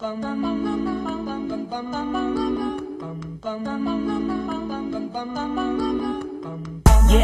Yeah,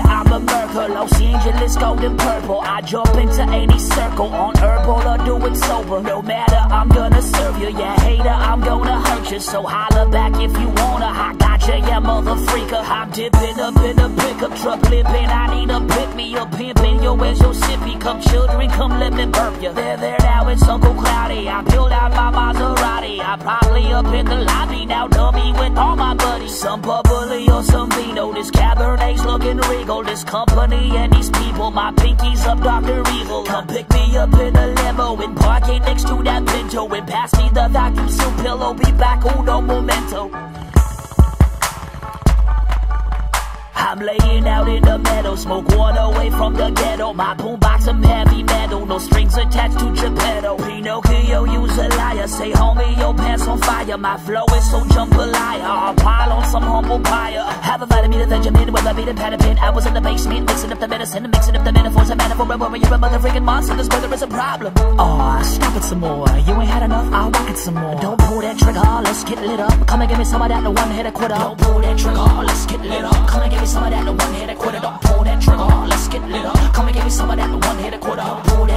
I'm a Merkel, Los Angeles golden purple. I jump into any circle on herbal or do it sober. No matter, I'm gonna serve you. Yeah, hater, I'm gonna hurt you. So holler back if you wanna. I got you, yeah, mother freaker. I'm dipping up in a pickup truck, limping. I need a pick me up, pimping. Yo, where's your sippy? Come, children, come let me burp you. There, there, now it's Uncle Cloudy. I peeled out my Maserati. I'm probably up in the lobby now, dummy with all my buddies. Some bubbly or some vino. This Cabernet's looking regal. This company and these people, my pinky's up Dr. Evil. Come pick me up in a limo and park it next to that Pinto and pass me the vacuum seal pillow. Be back, oh, uno momento. I'm laying out in the meadow, smoke one away from the ghetto. My boombox some heavy metal, no strings attached to Geppetto. Pinocchio, use a liar, say homie, your pants on fire. My flow is so jambalaya, I'll pile on some humble pie. Have a vitamin of Benjamin with a beat and pad pen. I was in the basement, mixing up the medicine, mixing up the metaphors. A metaphor, but you're a mother freaking monster, this brother is a problem. Oh, stop it some more. You ain't had enough, I'll rock it some more. Don't pull that trigger, let's get lit up. Come and give me some of that, one hit a quitter. Don't pull that trigger, let's get lit up. Come and give me some of that,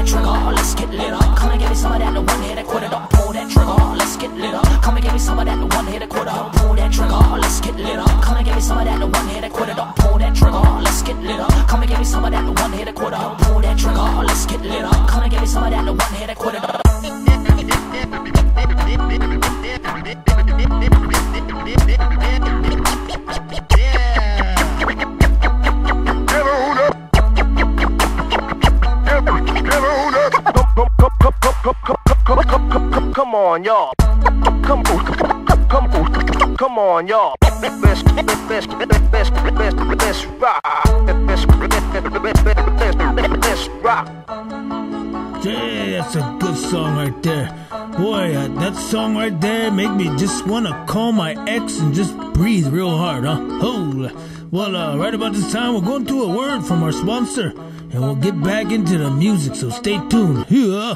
trigger, let's get lit up. Come and give me some of that, the one hit a quitter. Don't pull that trigger, let's get lit up. Come and give me some of that, the one hit a quitter. Don't pull that trigger, let's get lit up. Come and give me some of that, the one hit a quitter. Don't pull that trigger, let's get lit up. Come and give me some of that, the one hit a quitter. Don't pull that trigger, let's get lit up. Come and give me some of that, the one hit a quitter. On, y'all. Come, come, come, come, come on, y'all. Let's, let's, let's, let's, let's, let's rock. Let's, let's, let's, let's rock. Yeah, that's a good song right there. Boy, uh, that song right there make me just want to call my ex and just breathe real hard, huh? Oh, well, uh, right about this time, we're going to a word from our sponsor, and we'll get back into the music, so stay tuned. Yeah.